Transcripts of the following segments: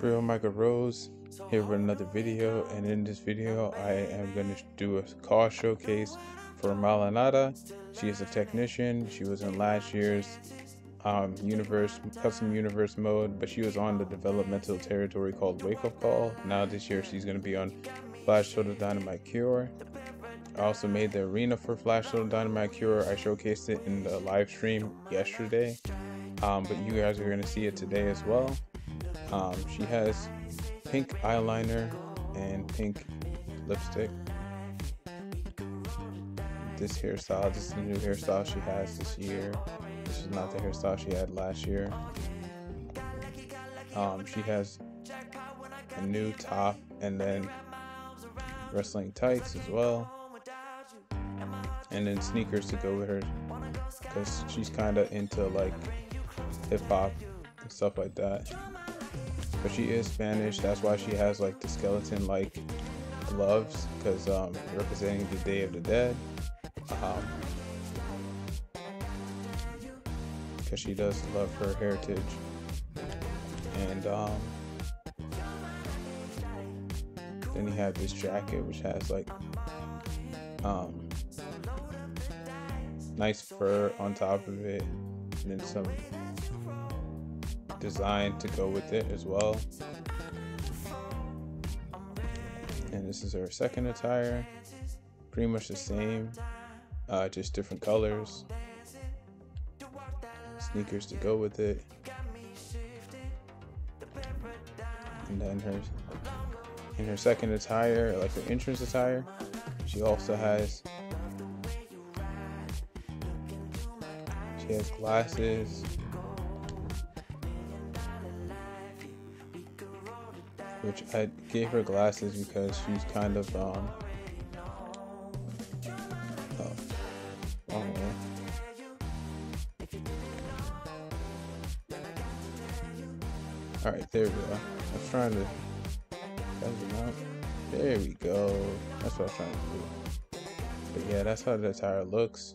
Real Micah Rose here with another video and in this video I am going to do a CAW showcase for Malanada. She is a technician. She was in last year's um, universe custom universe mode but she was on the developmental territory called Wake Up Call. Now this year she's going to be on Flash Total Dynamite Cure. I also made the arena for Flash Total Dynamite Cure. I showcased it in the live stream yesterday um, but you guys are going to see it today as well. Um, she has pink eyeliner and pink lipstick. This hairstyle, this is the new hairstyle she has this year. This is not the hairstyle she had last year. Um, she has a new top and then wrestling tights as well. And then sneakers to go with her because she's kind of into like hip hop and stuff like that but she is Spanish. That's why she has like the skeleton like gloves because um, representing the Day of the Dead. Um, because she does love her heritage. And um, then you have this jacket which has like um, nice fur on top of it, and then some design to go with it as well. And this is her second attire. Pretty much the same, uh, just different colors. Sneakers to go with it. And then her in her second attire, like her entrance attire, she also has she has glasses which I gave her glasses because she's kind of um oh, oh all right there we go. I was trying to there we go. That's what I was trying to do. But yeah that's how the tire looks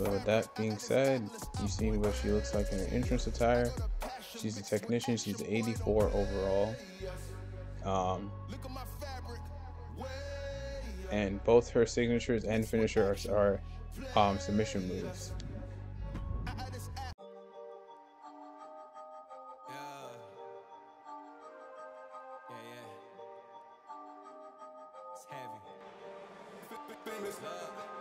So with that being said, you've seen what she looks like in her entrance attire. She's a technician. She's 84 overall. Um, and both her signatures and finishers are um, submission moves. Yeah, I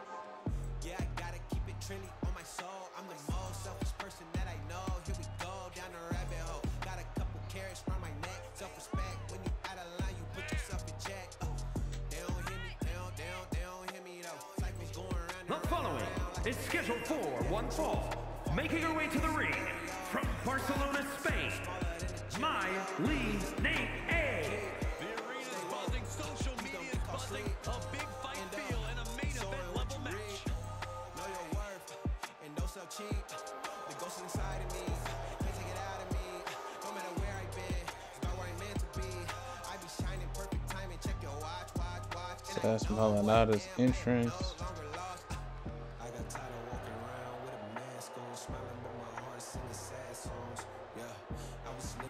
gotta keep it trendy on my soul. I'm the most selfish person that I know. Here we go down the rabbit hole. Got a couple carrots around my neck. Self respect when you out of line, you put yourself in check. Uh, they don't hear me, they don't, they don't, they don't hear me though. Cycles going around. The following is scheduled for one fall. Making her way to the ring from Barcelona, Spain, my Lee Nate cheap. The ghost inside of me. Can't take it out of me. No matter where I've been, it's about where I'm meant to be. I be shining perfect time and check your watch, watch, watch. So that's Malanada's entrance.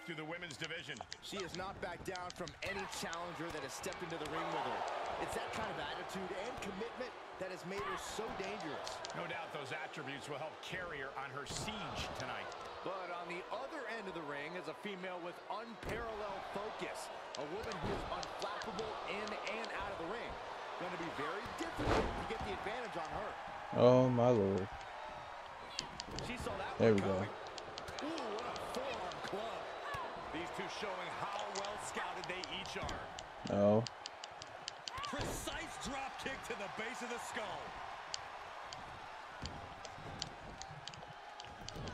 To the women's division. She has not backed down from any challenger that has stepped into the ring with her. It's that kind of attitude and commitment that has made her so dangerous. No doubt those attributes will help carry her on her siege tonight. But on the other end of the ring is a female with unparalleled focus. A woman who is unflappable in and out of the ring. Going to be very difficult to get the advantage on her. Oh my lord. there we go. These two showing how well scouted they each are. Oh. No. Precise drop kick to the base of the skull.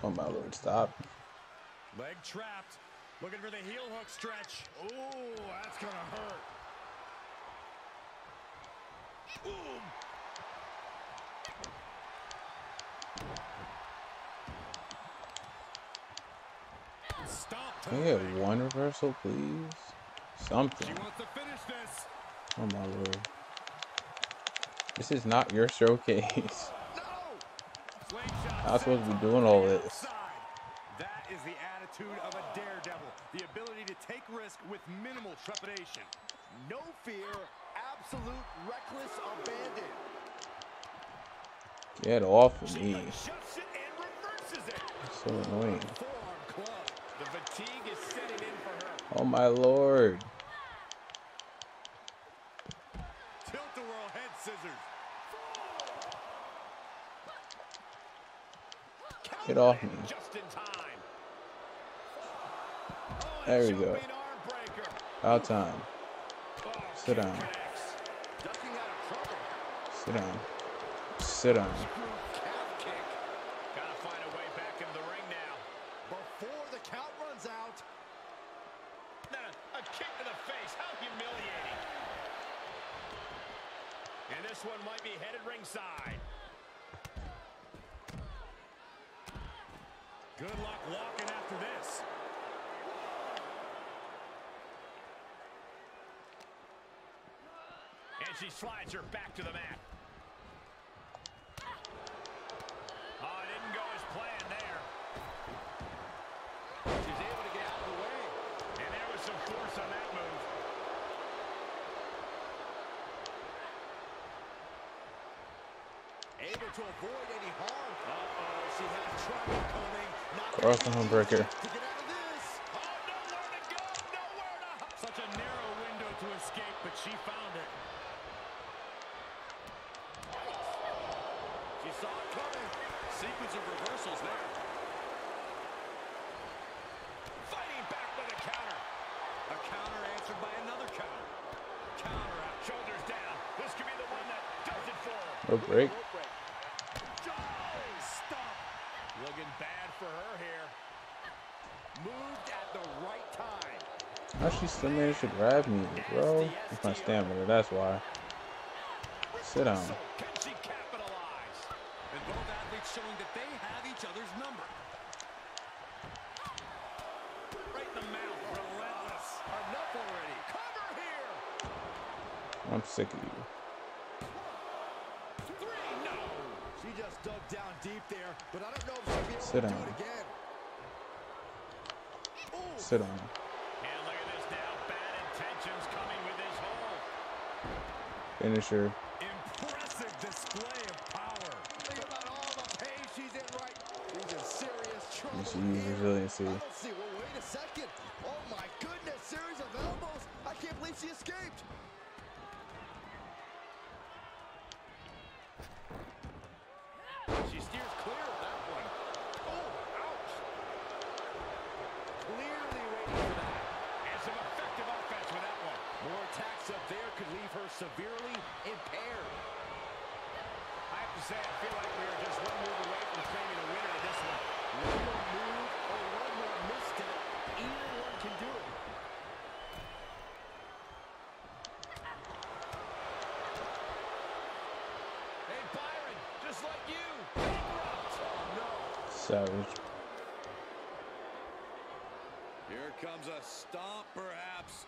Oh my lord, stop. Leg trapped. Looking for the heel hook stretch. Oh, that's gonna hurt. Ooh. Can we get one reversal, please? Something. Oh my lord. This is not your showcase. Not supposed to be doing all this. That is the attitude of a daredevil. The ability to take risk with minimal trepidation. No fear, absolute reckless abandon. Get off of me. So annoying. Oh my lord. Tilt-a-whirl head scissors. Get off me. There we go. Out time. Sit down. Sit down. Sit down. One might be headed ringside. Good luck walking after this. And she slides her back to the mat. Oh, it didn't go as planned there. She's able to get out of the way. And there was some force on that move. Able to avoid any harm. Uh-oh, she has trouble coming. Cross the homebreaker. Oh, Such a narrow window to escape, but she found it. She saw it coming. Sequence of reversals there. Fighting back with a counter. A counter answered by another counter. Counter out, shoulders down. This could be the one that does it for her. No break. Looking bad for her here. Moved at the right time. How she still managed to grab me, bro? It's my stamina, that's why. Sit down. Can she capitalize? And both athletes showing that they have each other's number. Right in the mouth, relentless. Enough already. Cover here. I'm sick of you. Three, no. With his hold. Finisher. Impressive display of power. Think about all the pain she's in right. She's in serious trouble. See resiliency. I don't see. Well, wait a second. Oh my goodness, series of elbows. I can't believe she escaped. She steers clear of that one. Oh, ouch. Clearly waiting for that. And some effective offense with that one. More attacks up there could leave her severely impaired. I have to say, I feel like we are just one move away from claiming a winner in this one. One more move or one more misstep. Either one can do it. Hey, Byron, just like you. Oh, no. Savage. Here comes a stomp, perhaps.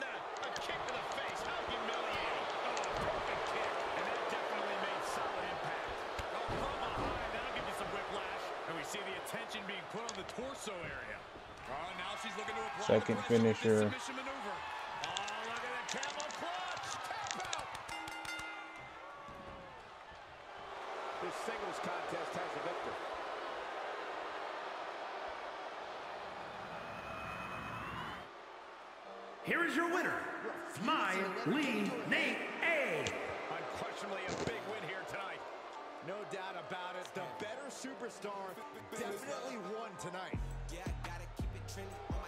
Nah, a kick to the face. How humiliating. Oh, perfect kick. And that definitely made solid impact. Oh, from behind. That'll give you some whiplash. And we see the attention being put on the torso area. Oh, now she's looking to apply Second the pressure with this finisher. submission maneuver. Oh, look at the camel clutch. Tap out. This singles contest has a victor. Here is your winner, Mai Lee Nate A. Unquestionably a big win here tonight. No doubt about it. The better superstar definitely won tonight. Yeah, I gotta keep it trendy on